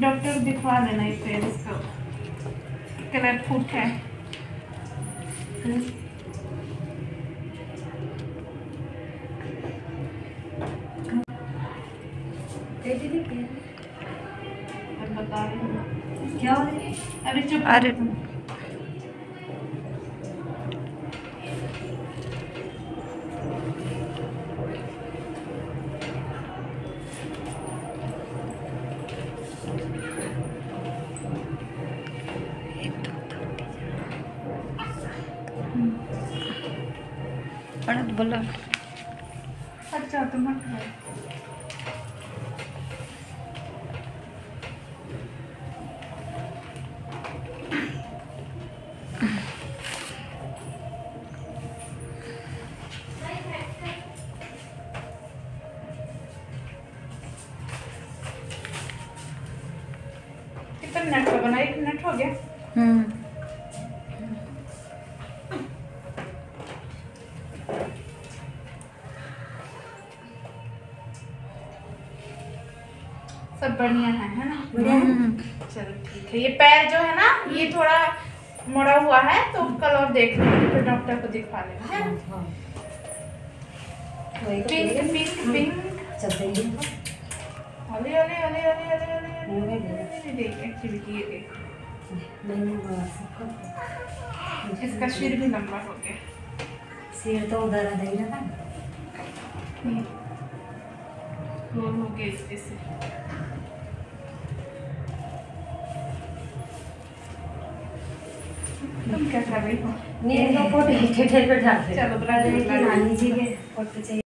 Doctor दिखवा देना इस पे इसको। कलर फुट है। बता रही हूँ। क्या हो रहा है? अरे चुप। अरे पढ़त बोलो। अच्छा तो मत कितना मिनट का बना एक मिनट हो गया। हम्म। सब बढ़िया है है ना? बढ़िया हम्म। चलो ठीक है। ये पैर जो है ना ये थोड़ा मुड़ा हुआ है तो कल और देख लेंगे फिर डॉक्टर को दिखा लेंगे है। तो पिंक पिंक पिंक अरे अरे अरे अरे अरे अरे देख। एक्टिविटी ये देख। इसका सिर भी लंबा हो गया। सिर तो उधर आ नहीं रहा गोल हो गया इसके से तुम क्या कर रही हो? नहीं तो फ़ोटो ठेठे पे डाल दे चलो, बना दे, नानी जी के फ़ोटो चाहिए।